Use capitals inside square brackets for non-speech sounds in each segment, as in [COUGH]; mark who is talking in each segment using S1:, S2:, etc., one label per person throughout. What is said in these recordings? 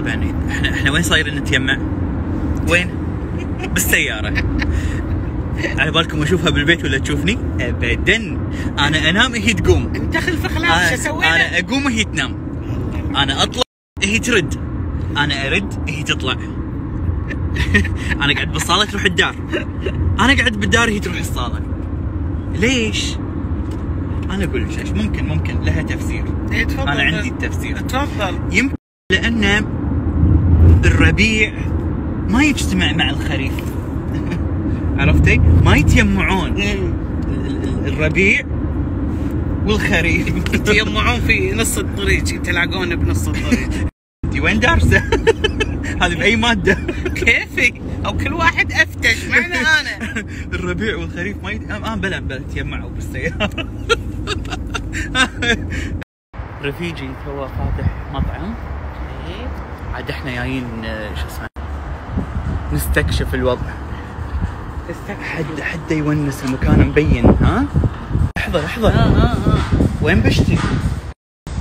S1: طبعا إحنا إحنا وين صايرين نتجمع؟ وين؟ بالسيارة. على بالكم أشوفها بالبيت ولا تشوفني؟ ابدا. أنا أنام هي تقوم.
S2: أنت دخل في خلاف شو
S1: أسوي
S2: أنا؟
S1: أقوم هي تنام. أنا أطلع هي ترد. أنا أرد هي تطلع. أنا قاعد بالصالة تروح الدار. أنا قاعد بالدار هي تروح الصالة. ليش؟ أنا أقول لك ليش ممكن ممكن لها تفسير.
S2: إيه، تفضل.
S1: أنا عندي التفسير.
S2: تفضل.
S1: يمكن لأن الربيع ما يجتمع مع الخريف [LAUGHS] عرفتي؟ ما. ال- ال- الربيع والخريف [LAUGHS]
S2: يتجمعون في نص الطريق يتلاقون بنص الطريق [LAUGHS]
S1: انت وين دارسه؟ هذه بأي مادة؟
S2: كيفي أو كل واحد أفتش معنى أنا
S1: الربيع والخريف ما يت... آه بلا بلا تجمعوا بالسيارة رفيجي تو فاتح مطعم عاد إحنا جايين آه، شو اسمه نستكشف الوضع. حد حد يونس المكان مبين ها؟ لحظة لحظة.
S2: آه آه آه.
S1: وين بشتي؟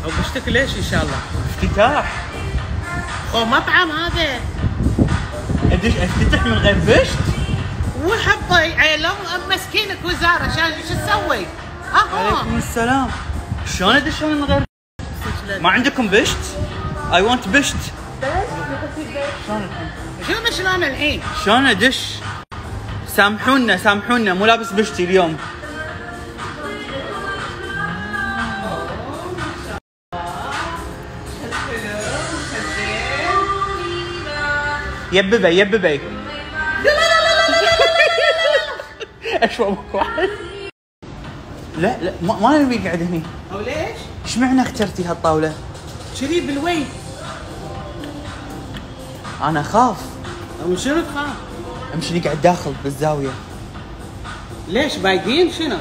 S2: أو بشتكي ليش إن شاء الله؟
S1: افتتاح.
S2: أو مطعم هذا.
S1: ادش افتتح من غير بشت؟
S2: وحطي عيلهم مسكينك وزارة شان شو تسوي؟
S1: عليكم
S2: آه.
S1: السلام. شلون أدش من غير ما عندكم بشت؟ اي ونت بشت.
S2: شلون الحين؟
S1: شلون ادش؟ سامحونا سامحونا مو لابس بشتي اليوم يببي يببي أشوى واحد لا لا ما, نبي قاعد هني
S2: أو ليش؟
S1: إيش معنى اخترتي هالطاولة؟
S2: شري بالوين؟
S1: أنا أخاف.
S2: أو شنو تخاف؟
S1: أمشي قاعد داخل بالزاوية.
S2: ليش بايقين شنو؟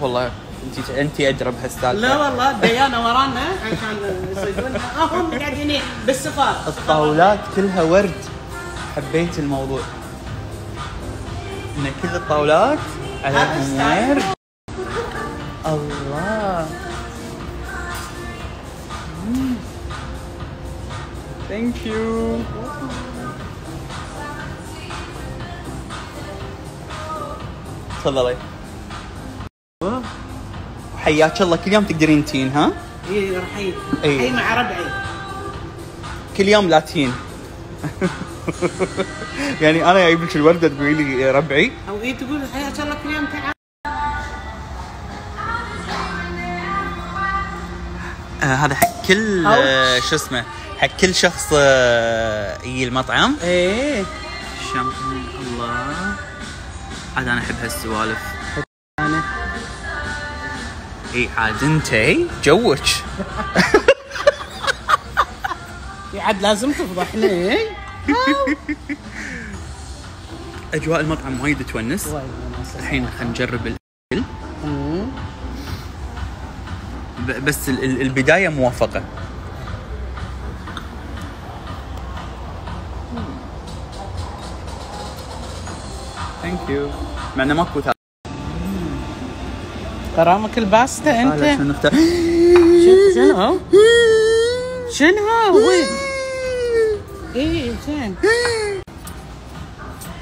S1: والله أنت أنت أدرى بهالسالفة.
S2: لا والله الديانه ورانا عشان يصيدون آه هم قاعدين بالسفار
S1: الطاولات كلها ورد. حبيت الموضوع. إن كل الطاولات
S2: style.
S1: ورد الله. thank you تفضلي حياك الله كل يوم تقدرين تيين ها؟
S2: اي
S1: إيه.
S2: رحيل مع ربعي
S1: كل يوم لا تين يعني أنا جايب لك الورده تقولي لي ربعي
S2: أو اي تقول حياك الله كل يوم تعال
S1: آه هذا حق كل آه شو اسمه حق كل شخص آه يجي المطعم.
S2: إيه.
S1: شم الله. عاد أنا أحب هالسوالف.
S2: أنا.
S1: إي عاد أنت جوك.
S2: عاد لازم تفضحني؟
S1: أجواء المطعم وايد تونس. الحين خلينا نجرب الاكل بس ال- ال- البداية موفقه thank you مع إنه ماكو ثالث
S2: كرامك الباستا
S1: أنت.
S2: شنو شنو شنو وين؟ إيه زين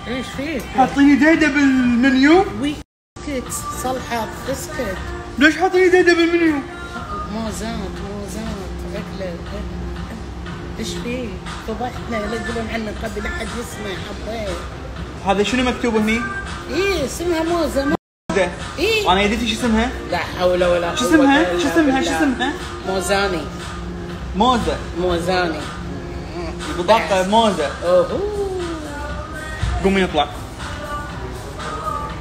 S2: إيش فيك
S1: حاطيني ديده بالمنيو.
S2: ويكت صلحة بسكت
S1: ليش حاطيني ديده بالمنيو؟
S2: موزات موزات اكله إيش فيك فضحنا لا تقولون عنا قبل لا حد يسمع حبيت.
S1: هذا شنو مكتوب هني؟
S2: إيه اسمها موزه مو-
S1: موزة.
S2: إيه
S1: أنا يدري شو اسمها؟
S2: لا حول ولا قوه
S1: شو اسمها؟ شو اسمها؟ شو. اسمها؟
S2: موزاني
S1: موزة
S2: موزاني
S1: بطاقة موزة
S2: اوه
S1: قومي نطلع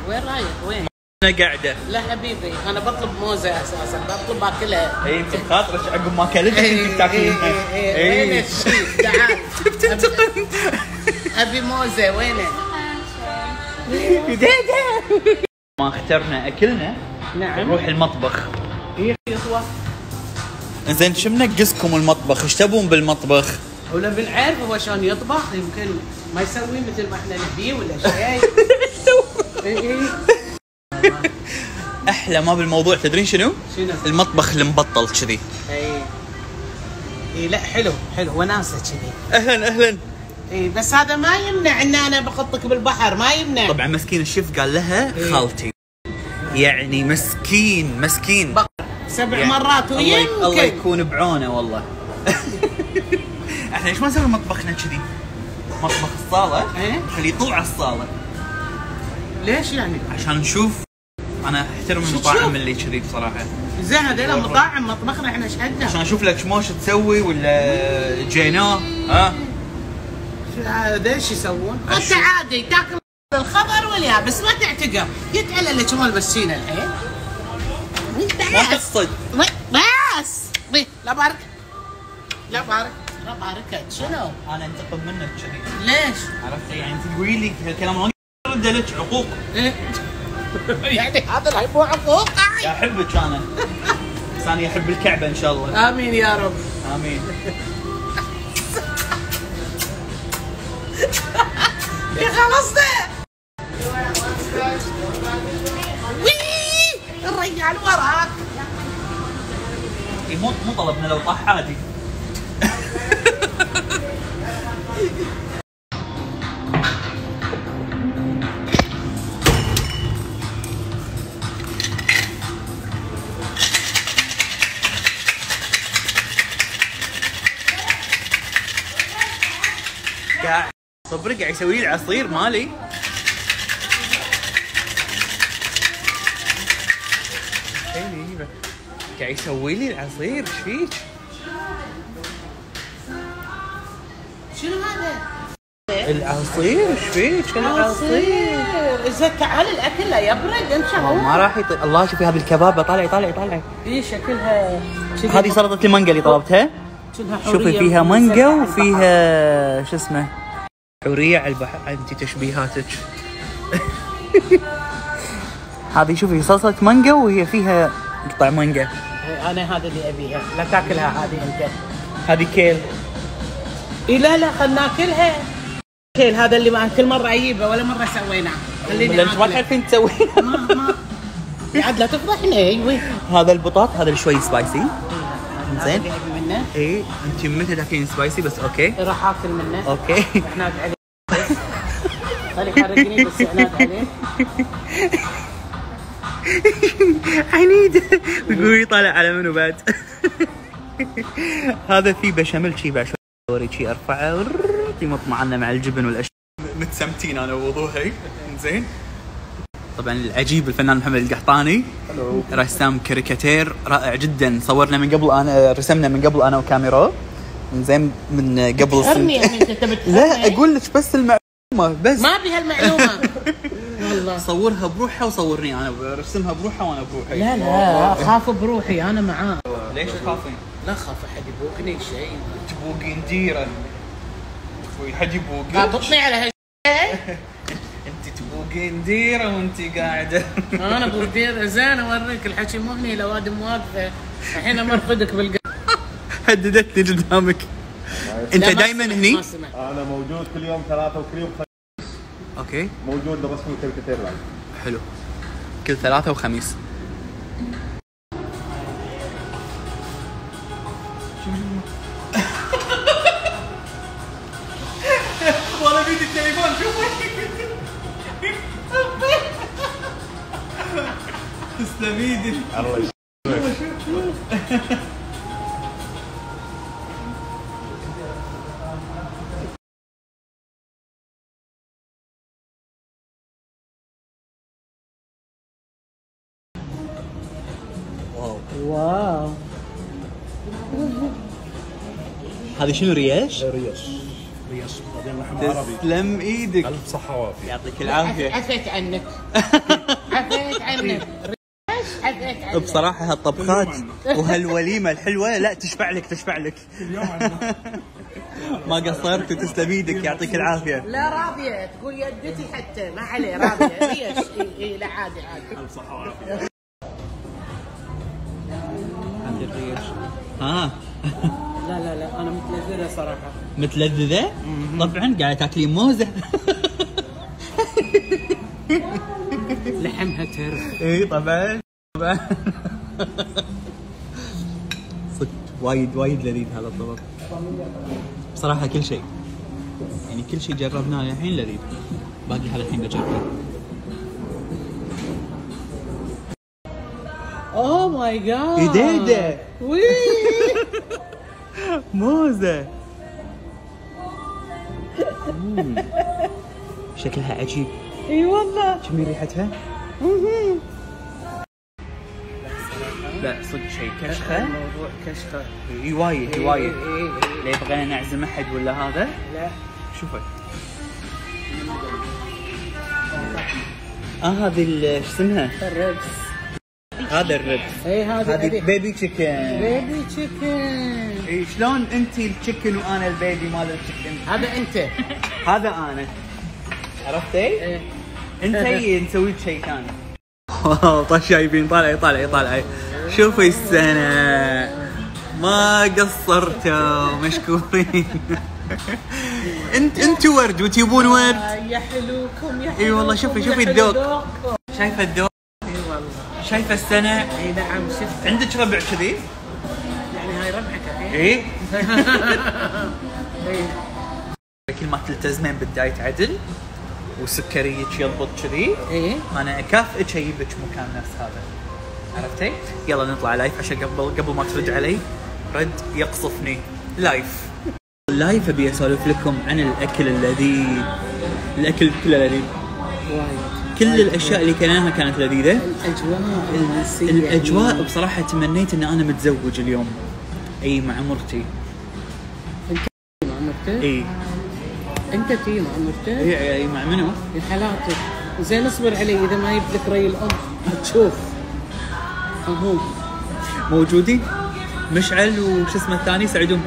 S2: وين رايح وين؟
S1: أنا قاعدة
S2: لا حبيبي أنا بطلب موزه أساسا بطلب اكلها
S1: اي انت بخاطرك عقب ما اكلتك انت بتاكلينها
S2: إيه، إيه، وين
S1: اي
S2: الشيف تعال ابي موزه
S1: ما اخترنا أكلنا.
S2: نعم.
S1: نروح المطبخ.
S2: إيه يطوى
S1: زين شو منقصكم المطبخ؟ إيش تبون بالمطبخ؟
S2: ولا بنعرف هو شلون يطبخ يمكن ما يسوي مثل ما إحنا نبيه ولا شيء. [LAUGHS] إيه.
S1: أحلى ما بالموضوع. تدرين شنو؟
S2: شنو؟
S1: المطبخ المبطل كذي.
S2: اي اي لا حلو حلو. وناسه كذي.
S1: أهلا أهلا.
S2: اي بس هذا ما يمنع إن أنا بحطك بالبحر ما يمنع
S1: طبعا مسكين الشيف قال لها
S2: إيه.
S1: خالتي يعني مسكين مسكين
S2: بقر سبع
S1: يعني
S2: مرات
S1: الله ي- الله
S2: ويمكن
S1: يكون بعونه والله [LAUGHS] إحنا ليش ما نسوي مطبخنا كذي؟ مطبخ الصالة
S2: إيه؟
S1: خليه يطلع على الصالة
S2: ليش يعني؟
S1: عشان نشوف أنا
S2: أحترم
S1: المطاعم؟ اللي كذي بصراحة
S2: زين هذول مطاعم مطبخنا إحنا إيش
S1: عشان؟ أشوف لك شموش تسوي ولا جينو ها
S2: هذا إيش يسوون؟
S1: أنت.
S2: عادي تاكل الخضر واليابس ما تعتقر يتعلى لك مال بسين الحين.
S1: ما تقصد.
S2: بس. لا بارك. لا بارك. لا باركت شنو؟
S1: أنا أنتقم منك كذي
S2: ليش؟
S1: عرفت؟ يعني تقولي لي هالكلام ما رد لك عقوق.
S2: إيه؟ يعني هذا اللي مو حقوق [LAUGHS]
S1: يا أحبك أنا. بس أنا احب الكعبة إن شاء الله.
S2: آمين يا رب.
S1: آمين.
S2: يا خلصنا وي! وراك.
S1: إيه، مو طلبنا لو طاح عادي. قاعد صبري قاعد يسوي لي العصير مالي. قاعد يسوي لي العصير إيش فيك؟
S2: شنو هذا؟
S1: العصير إيش فيك؟
S2: عصير زين تعال الأكل لا يبرد أنت
S1: هو ما راح يطير الله شوفي هذه الكبابة طالعي طالعي طالعي
S2: اي شكلها
S1: هذه سلطة المانجا اللي طلبتها شوفي فيها مانجا وفيها شو اسمه حوريه على البحر انت تشبيهاتك. [LAUGHS] هذه شوفي صلصة مانجا وهي فيها قطع مانجا.
S2: البحر. أنا هذا اللي أبيها. لا تاكلها هذه أنت.
S1: هذه كيل.
S2: اي لا لا خلنا ناكلها. كيل هذا اللي ما كل مرة أجيبه ولا مرة سويناه. خليني
S1: انت ما. تعرفين تسوي
S2: ما ما عاد لا تفضحنا أيوه.
S1: هذا البطاط هذا اللي شوي spicy زين.
S2: منه.
S1: اي أنت متى تاكلين spicy بس okay.
S2: راح آكل منه.
S1: okay.
S2: عناد عليه خلي يحرقني بس عناد عليه
S1: عنيد يقول يطالع على منو بعد. [LAUGHS] هذا في بشاميل شي بعد شوي شي ارفعه يمط معنا مع الجبن والأشياء. متسمتين أنا ووضوحي. زين. طبعا العجيب الفنان محمد القحطاني. رسام كاريكاتير رائع جدا. صورنا من قبل أنا رسمنا من قبل أنا وكاميرا. زين من قبل
S2: تحرني يعني إنت تبي تحرني؟
S1: لا أقول لك بس المعلومة بس.
S2: ما أبي هالمعلومة. [LAUGHS] والله.
S1: صورها بروحها وصورني أنا برسمها بروحها وأنا بروحي.
S2: لا لا اخاف بروحي أنا معاه.
S1: ليش تخافين؟
S2: لا اخاف أحد يبوقني شيء.
S1: تبوقين ديره حد يبوقك؟
S2: على هالشيء؟ [LAUGHS]
S1: انت تبوقين ديرة وانت قاعدة. [LAUGHS]
S2: أنا ابو دير زين اوريك الحكي مو هني لوادم واقفة الحين امرقدك بالقلب.
S1: هددتني قدامك.
S2: أنت
S1: دائما هني.
S3: أنا موجود كل يوم ثلاثة وكل يوم خميس.
S1: okay.
S3: موجود برسم كاريكاتير live
S1: حلو. كل ثلاثة وخميس. تسلم إيدك
S3: الله يسلمك
S1: واو.
S2: واو
S1: هذه شنو رياش؟
S3: ريش ريش بعدين لحم عربي
S1: تسلم إيدك.
S3: ألف صحة وعافية.
S1: يعطيك العافية.
S2: عفيت عنك. [LAUGHS] عفيت عنك. [LAUGHS]
S1: بصراحة هالطبخات [LAUGHS] وهالوليمة الحلوة لا تشفع لك تشفع لك. [LAUGHS] ما قصرت وتسلم إيدك يعطيك العافية.
S2: لا راضية. تقول يدتي حتى ما عليه راضية. ليش؟ إي لا عادي عادي.
S3: ألف صحة وعافية.
S1: عند الريش ها
S2: لا لا لا أنا متلذذة صراحة.
S1: متلذذة؟ طبعا قاعدة تاكلين موزة.
S2: لحمها ترف
S1: إي طبعا. صدق وايد وايد لذيذ هذا الطبق. بصراحة كل شيء. يعني كل شيء جربناه الحين لذيذ. باقي هذا الحين بجربه
S2: oh my God
S1: جديدة.
S2: وي
S1: موزه مم. شكلها عجيب.
S2: إي والله.
S1: كمي ريحتها لا صدق شيء. كشخة؟
S2: الموضوع كشخة.
S1: اي وايد اي وايد
S2: إي، إي، إي.
S1: لا بغينا نعزم أحد ولا هذا؟
S2: لا.
S1: شوفك آه هذه شو اسمها؟
S2: الربس.
S1: هذا ال ribs.
S2: اي هذه
S1: هذه baby chicken
S2: baby chicken
S1: اي شلون انت ال chicken وأنا ال baby مال ال chicken
S2: هذا أنت.
S1: هذا أنا. عرفتي؟
S2: إيه.
S1: أنت [LAUGHS] نسوي لك شيء ثاني. [LAUGHS] طش جايبين طالعي طالعي طالعي شوفي السنع. ما قصرتوا مشكورين. انت أنتوا ورد وتجيبون ورد.
S2: آه، يا حلوكم يا حلوكم
S1: إي والله شوفي- شوفي الذوق. شايفة الذوق؟
S2: إي والله.
S1: شايفة السنع؟
S2: إي نعم شفت.
S1: عندك ربع كذي؟
S2: يعني هاي ربعك الحين. إي. [LAUGHS]
S1: كل ما تلتزمين بداية عدل وسكريك يضبط كذي.
S2: إي.
S1: أنا أكافئك أجيبك مكان نفس هذا. عرفتي؟ يلا نطلع live عشان قبل قبل ما ترد علي. رد يقصفني. live live أبي أسولف لكم عن الأكل اللذيذ الأكل كله لذيذ
S2: وايد.
S1: كل الأشياء اللي كلناها كانت
S2: لذيذة. الأجواء
S1: الأجواء بصراحة تمنيت إن أنا متزوج اليوم. أي مع مرتي.
S2: مع مرتك؟
S1: أي.
S2: أنت تي مع مرتك؟
S1: أي أي مع منو؟
S2: حالاتك زين اصبر علي إذا ما جبت لك ري الأم. [LAUGHS] تشوف اهو
S1: موجودين؟ مشعل وش اسمه الثاني؟ سعدون